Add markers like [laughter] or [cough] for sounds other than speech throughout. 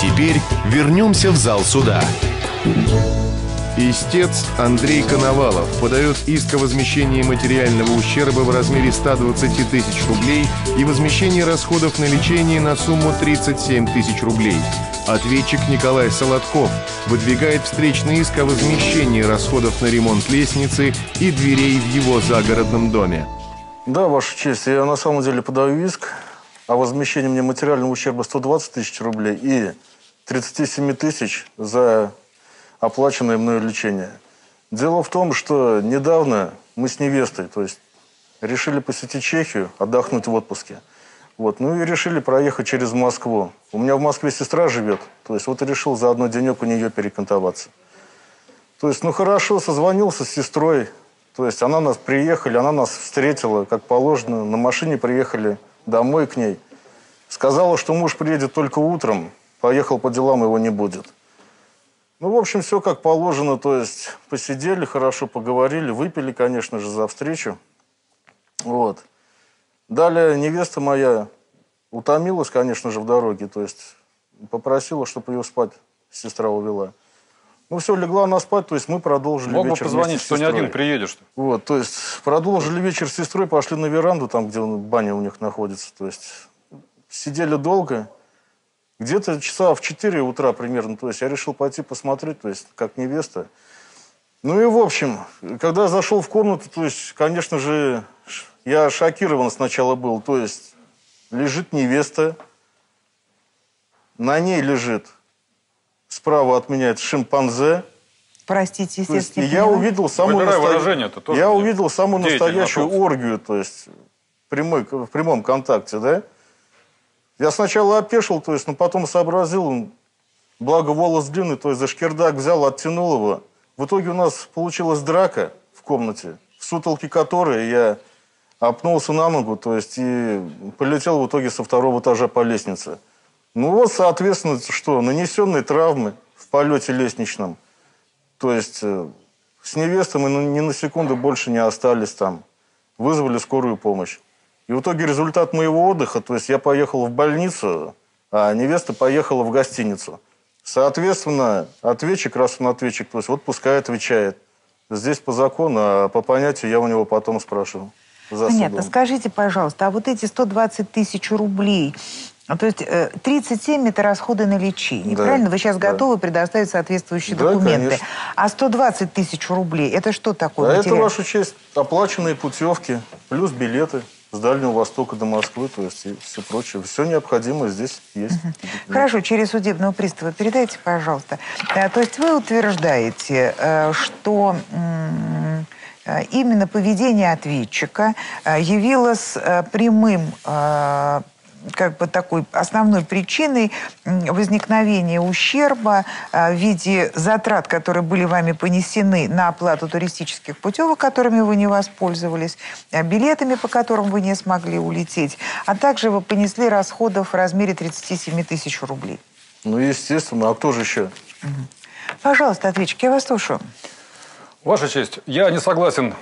теперь вернемся в зал суда. Истец Андрей Коновалов подает иск о возмещении материального ущерба в размере 120 тысяч рублей и возмещении расходов на лечение на сумму 37 тысяч рублей. Ответчик Николай Солодков выдвигает встречный иск о возмещении расходов на ремонт лестницы и дверей в его загородном доме. Да, Ваша честь, я на самом деле подаю иск о возмещении мне материального ущерба 120 тысяч рублей и 37 тысяч за оплаченное мною лечение. Дело в том, что недавно мы с невестой, то есть решили посетить Чехию, отдохнуть в отпуске. Вот, ну и решили проехать через Москву. У меня в Москве сестра живет, то есть вот и решил за одно денек у нее перекантоваться. То есть, ну хорошо, созвонился с сестрой, то есть она нас приехали, она нас встретила, как положено, на машине приехали домой к ней. Сказала, что муж приедет только утром, поехал по делам, его не будет. Ну, в общем, все как положено, то есть посидели, хорошо поговорили, выпили, конечно же, за встречу. Вот. Далее невеста моя утомилась, конечно же, в дороге, то есть попросила, чтобы ее спать сестра увела. Ну, все, легла она спать, то есть мы продолжили Мог бы вечер позвонить, вместе с что не один приедешь. Вот, то есть продолжили вечер с сестрой, пошли на веранду, там, где баня у них находится. То есть сидели долго, где-то часа в 4 утра примерно. То есть я решил пойти посмотреть, то есть как невеста. Ну и в общем, когда я зашел в комнату, то есть, конечно же, я шокирован сначала был. То есть лежит невеста, на ней лежит справа от меня это шимпанзе. Простите, естественно. я увидел самую выражение-то тоже Я увидел самую настоящую оргию, то есть прямой, в прямом контакте, да? Я сначала опешил, то есть, но потом сообразил, благо волос длинный, то есть за шкирдак взял, оттянул его. В итоге у нас получилась драка в комнате, в сутолке которой я опнулся на ногу, то есть и полетел в итоге со второго этажа по лестнице. Ну вот, соответственно, что, нанесенные травмы в полете лестничном. То есть э, с невестой мы ни на секунду больше не остались там. Вызвали скорую помощь. И в итоге результат моего отдыха, то есть я поехал в больницу, а невеста поехала в гостиницу. Соответственно, ответчик, раз он ответчик, то есть вот пускай отвечает. Здесь по закону, а по понятию я у него потом спрашиваю. За Понятно. судом. Скажите, пожалуйста, а вот эти 120 тысяч рублей, то есть э, 37 это расходы на лечение, Да, правильно? Вы сейчас да. готовы предоставить соответствующие Да, документы. конечно. А 120 тысяч рублей, это что такое? А это, ваша честь, оплаченные путевки, плюс билеты с Дальнего Востока до Москвы, то есть и все прочее. Все необходимое здесь есть. Хорошо, через судебного пристава передайте, пожалуйста. Э, То есть вы утверждаете, э, что э, именно поведение ответчика э, явилось э, прямым э, как бы такой основной причиной возникновения ущерба э, в виде затрат, которые были вами понесены на оплату туристических путевок, которыми вы не воспользовались, э, билетами, по которым вы не смогли улететь, а также вы понесли расходов в размере 37 тысяч рублей. Ну, естественно, а кто же еще? Пожалуйста, ответчик, я вас слушаю. Ваша честь, я не согласен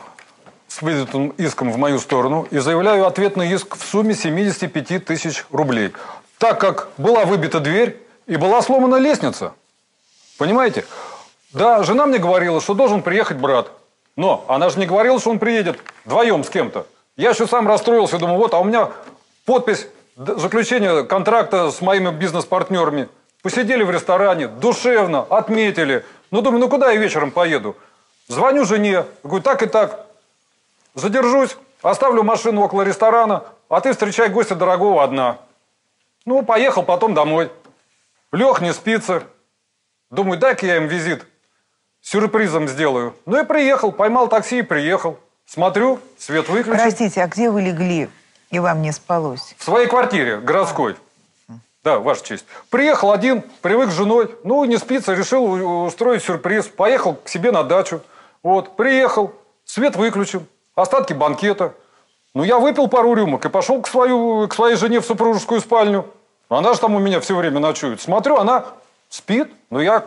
с выдвинутым иском в мою сторону и заявляю ответный иск в сумме 75 тысяч рублей, так как была выбита дверь и была сломана лестница. Понимаете? Да, жена мне говорила, что должен приехать брат. Но она же не говорила, что он приедет вдвоем с кем-то. Я еще сам расстроился, думаю, вот, а у меня подпись заключения контракта с моими бизнес-партнерами. Посидели в ресторане, душевно, отметили. Ну, думаю, ну куда я вечером поеду? Звоню жене, говорю, так и так. Задержусь, оставлю машину около ресторана, а ты встречай гостя дорогого одна. Ну, поехал потом домой. Лег, не спится. Думаю, дай-ка я им визит сюрпризом сделаю. Ну и приехал, поймал такси и приехал. Смотрю, свет выключен. Простите, а где вы легли и вам не спалось? В своей квартире, городской. Да, Ваша честь. Приехал один, привык с женой. Ну, не спится, решил устроить сюрприз. Поехал к себе на дачу. Вот, приехал, свет выключен, остатки банкета. Ну, я выпил пару рюмок и пошел к, свою, к своей жене в супружескую спальню. Она же там у меня все время ночует. Смотрю, она спит. Ну, я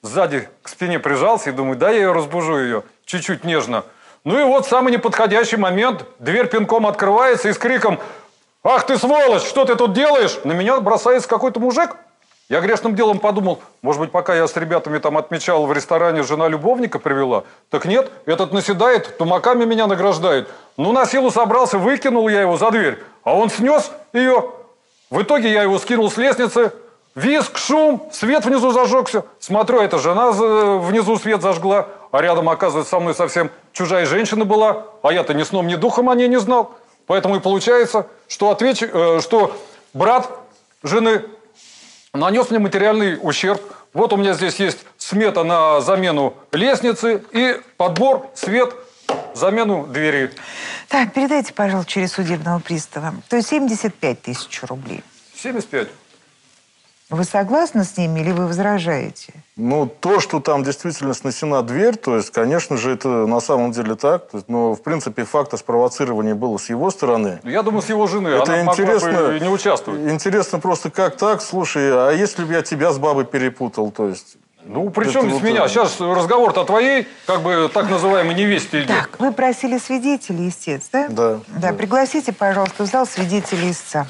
сзади к спине прижался и думаю, да, я ее разбужу ее чуть-чуть нежно. Ну и вот самый неподходящий момент. Дверь пинком открывается и с криком «Ах ты сволочь, что ты тут делаешь?» На меня бросается какой-то мужик. Я грешным делом подумал, может быть, пока я с ребятами там отмечал в ресторане, жена любовника привела. Так нет, этот наседает, тумаками меня награждает. Ну, на силу собрался, выкинул я его за дверь, а он снес ее. В итоге я его скинул с лестницы, виск, шум, свет внизу зажегся. Смотрю, эта жена внизу свет зажгла, а рядом, оказывается, со мной совсем чужая женщина была, а я-то ни сном, ни духом о ней не знал. Поэтому и получается, что, ответч... э, что брат жены нанес мне материальный ущерб. Вот у меня здесь есть смета на замену лестницы и подбор, свет, замену двери. Так, передайте, пожалуйста, через судебного пристава. То есть 75 тысяч рублей. 75. Вы согласны с ними или вы возражаете? Ну, то, что там действительно снесена дверь, то есть, конечно же, это на самом деле так. То есть, но, в принципе, факта спровоцирования было с его стороны. Я думаю, с его жены. Это Она могла интересно. бы и не участвовать. Интересно просто, как так? Слушай, а если бы я тебя с бабой перепутал, то есть... Ну, при чем Это здесь вот, меня? э, Сейчас разговор-то о твоей, как бы, так называемой невесте идет. Так, вы просили свидетелей, истец, да? Да. Да, пригласите, пожалуйста, в зал свидетелей истца.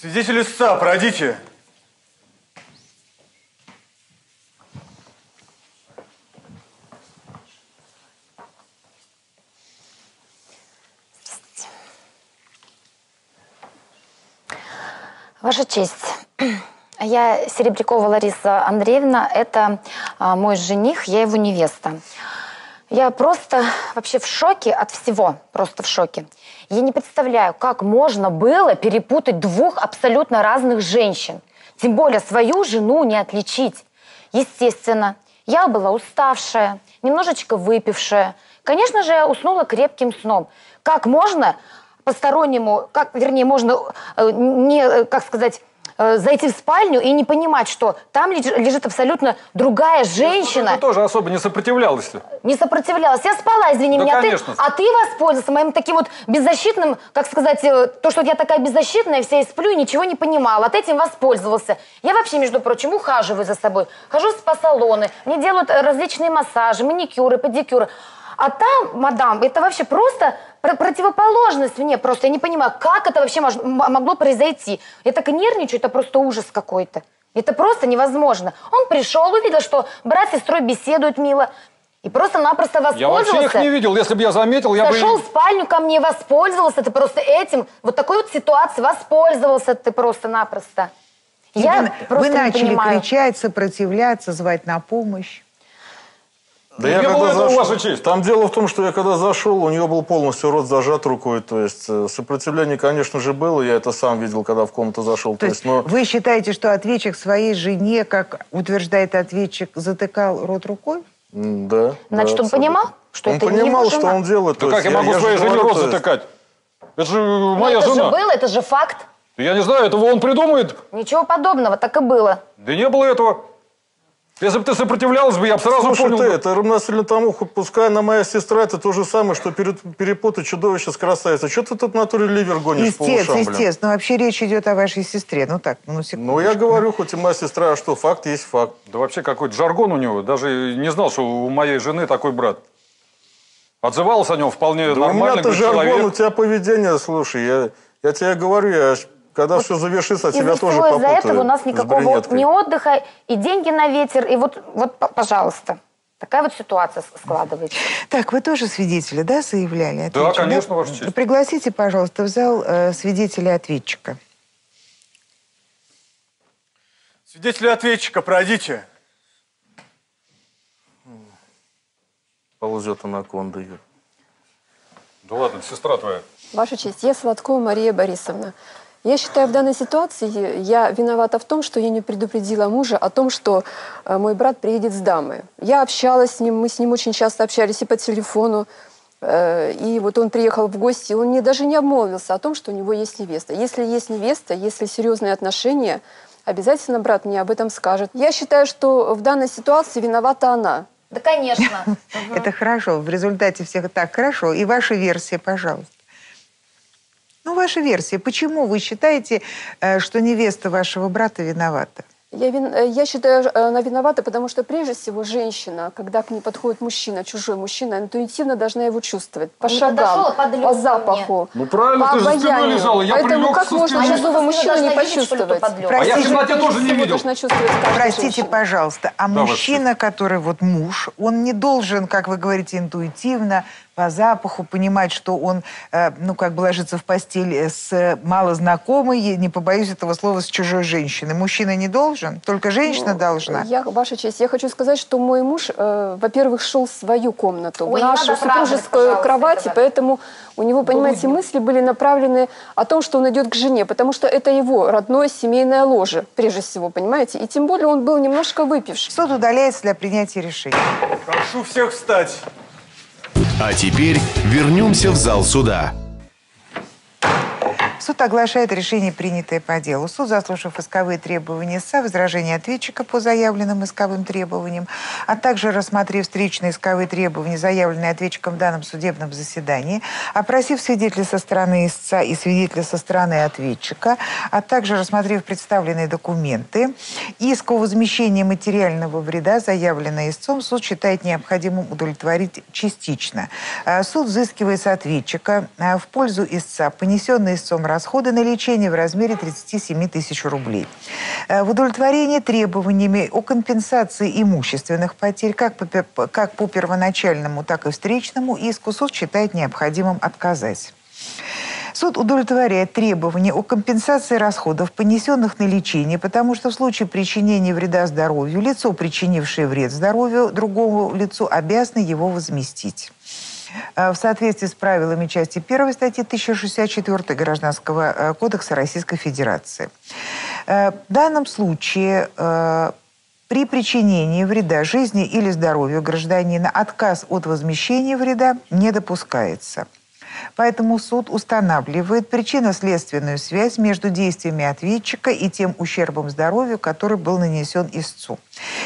Свидетель истца, пройдите. Ваша честь, я Серебрякова Лариса Андреевна, это а, мой жених, я его невеста. Я просто вообще в шоке от всего, просто в шоке. Я не представляю, как можно было перепутать двух абсолютно разных женщин. Тем более свою жену не отличить. Естественно, я была уставшая, немножечко выпившая. Конечно же, я уснула крепким сном. Как можно постороннему, как, вернее, можно э, не, э, как сказать, э, зайти в спальню и не понимать, что там лежит, лежит абсолютно другая женщина. Ты тоже особо не сопротивлялась. Не сопротивлялась. Я спала, извини Да, меня. а ты- конечно. а ты воспользовался моим таким вот беззащитным, как сказать, э, то, что я такая беззащитная, вся и сплю и ничего не понимала. От этим воспользовался. Я вообще, между прочим, ухаживаю за собой. Хожу в спа-салоны, мне делают э, различные массажи, маникюры, педикюры. А там, мадам, это вообще просто про- противоположность мне. Просто я не понимаю, как это вообще мож- могло произойти. Я так и нервничаю, это просто ужас какой-то. Это просто невозможно. Он пришел, увидел, что брат с сестрой беседуют мило. И просто-напросто Я воспользовался. вообще их не видел. Если бы я заметил, я Зашел бы... в спальню ко мне, воспользовался ты просто этим. Вот такой вот ситуацией воспользовался ты просто-напросто. Я вы, просто вы начали понимаю. кричать, сопротивляться, звать на помощь. Да я было когда этого, зашел- Ваша честь. Там дело в том, что я когда зашел, у нее был полностью рот зажат рукой. То есть э, сопротивление, конечно же, было. Я это сам видел, когда в комнату зашел. То есть вы считаете, что ответчик своей жене, как утверждает ответчик, затыкал рот рукой? Да. Значит, да, он абсолютно. понимал, что он это не понимал, его что жена? он делает. Да то как есть я могу же своей жене рот то есть- затыкать? Это же Ну, моя это жена. же было, это же факт. Я не знаю, этого он придумает. Ничего подобного, так и было. Да не было этого. Если бы ты сопротивлялась бы, я бы сразу Слушай, понял. ты, это равносильно тому, хоть пускай она моя сестра, это то же самое, что пере- перепутать чудовище с красавицей. Что ты тут в натуре ливер гонишь по Истец, ушам, блин? истец. Но вообще речь идет о вашей сестре. Ну так, ну секунду. Ну, я говорю, хоть и моя сестра, а что, факт есть факт. Да вообще какой-то жаргон у него. Даже не знал, что у моей жены такой брат. Отзывался о нем вполне Да у нормально. меня-то говорит, жаргон, человек. у тебя поведение, слушай, я, я тебе говорю, я, когда все завершится, тебя тоже всего из-за этого у нас никакого брюнеткой. ни отдыха, и деньги на ветер, и вот, вот, пожалуйста. Такая вот ситуация складывается. Так, вы тоже свидетели, да, заявляли? Да, ответчик, конечно, Ваша честь. Пригласите, пожалуйста, в зал э, свидетеля ответчика. Свидетели ответчика, пройдите. Ползет анаконда ее. Да ладно, сестра твоя. Ваша честь, я Сладкова Мария Борисовна. Я считаю, в данной ситуации я виновата в том, что я не предупредила мужа о том, что э, мой брат приедет с дамой. Я общалась с ним, мы с ним очень часто общались и по телефону. э, И вот он приехал в гости, он мне даже не обмолвился о том, что у него есть невеста. Если есть невеста, если серьезные отношения, обязательно брат мне об этом скажет. Я считаю, что в данной ситуации виновата она. Да, конечно. [laughs] Это хорошо. В результате всех так хорошо. И ваша версия, пожалуйста. Ну, ваша версия. Почему вы считаете, э, что невеста вашего брата виновата? Я, вин- э, я считаю, э, она виновата, потому что прежде всего женщина, когда к ней подходит мужчина, чужой мужчина, интуитивно должна его чувствовать. По Он шагам, подошел, а по запаху, Ну, правильно, по ты же спиной обаянию. лежала, я Поэтому прилег как со можно чужого мужчину не видеть, почувствовать? подлёг? А я в Простите, темноте тоже не видел. Простите, женщина. пожалуйста, а Да, мужчина, который вот муж, он не должен, как вы говорите, интуитивно, по запаху понимать, что он, э, ну, как бы ложится в постель с э, малознакомой, я не побоюсь этого слова, с чужой женщиной. Мужчина не должен, только женщина должна. Я, Ваша честь, я хочу сказать, что мой муж, э, во-первых, шел в свою комнату, Ой, в нашу супружескую кровать, и поэтому у него, понимаете, мысли были направлены о том, что он идет к жене, потому что это его родное семейное ложе, прежде всего, понимаете? И тем более он был немножко выпивший. Суд удаляется для принятия решения. Прошу всех встать. А теперь вернемся в зал суда. Суд оглашает решение, принятое по делу. Суд, заслушав исковые требования СА, возражения ответчика по заявленным исковым требованиям, а также рассмотрев встречные исковые требования, заявленные ответчиком в данном судебном заседании, опросив свидетеля со стороны истца и свидетеля со стороны ответчика, а также рассмотрев представленные документы, иск о возмещении материального вреда, заявленный истцом, суд считает необходимым удовлетворить частично. А, Суд взыскивает с ответчика а, в пользу истца понесенные истцом расходы на лечение в размере 37 тысяч рублей. Э, В удовлетворении требованиями о компенсации имущественных потерь как по, как по первоначальному, так и встречному иску суд считает необходимым отказать. Суд удовлетворяет требования о компенсации расходов, понесенных на лечение, потому что в случае причинения вреда здоровью лицо, причинившее вред здоровью другому лицу, обязано его возместить. Э, В соответствии с правилами части 1 статьи 1064 Гражданского э, кодекса Российской Федерации. Э, В данном случае при причинении вреда жизни или здоровью гражданина отказ от возмещения вреда не допускается. Поэтому суд устанавливает причинно-следственную связь между действиями ответчика и тем ущербом здоровью, который был нанесен истцу.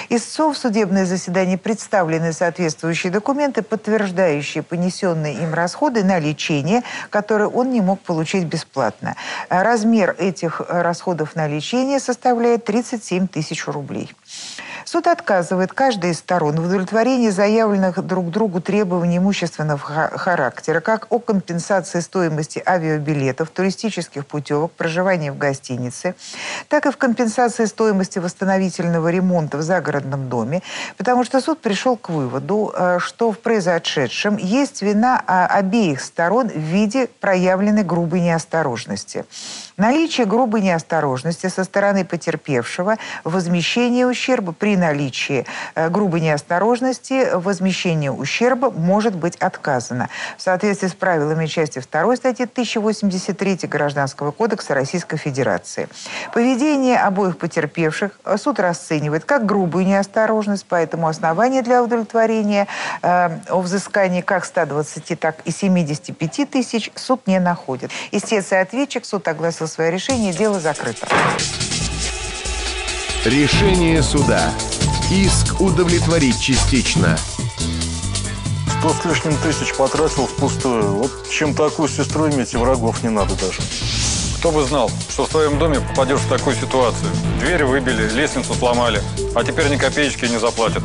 Истцу в судебное заседание представлены соответствующие документы, подтверждающие понесенные им расходы на лечение, которые он не мог получить бесплатно. Размер этих расходов на лечение составляет 37 тысяч рублей. Суд отказывает каждой из сторон в удовлетворении заявленных друг другу требований имущественного ха- характера, как о компенсации стоимости авиабилетов, туристических путевок, проживания в гостинице, так и в компенсации стоимости восстановительного ремонта в загородном доме, потому что суд пришел к выводу, э, что в произошедшем есть вина а, обеих сторон в виде проявленной грубой неосторожности. Наличие грубой неосторожности со стороны потерпевшего, возмещение ущерба при наличии э, грубой неосторожности, возмещение ущерба может быть отказано. В соответствии с правилами части 2 статьи 1083 Гражданского кодекса Российской Федерации. Поведение обоих потерпевших суд расценивает как грубую неосторожность, поэтому основания для удовлетворения э, о взыскании как 120, так и 75 тысяч суд не находит. Истец и ответчик, суд огласил свое решение, дело закрыто. Решение суда. Иск удовлетворить частично. Сто с лишним тысяч потратил впустую. Вот чем такую сестру иметь, и врагов не надо даже. Кто бы знал, что в своем доме попадешь в такую ситуацию. Двери выбили, лестницу сломали, а теперь ни копеечки не заплатят.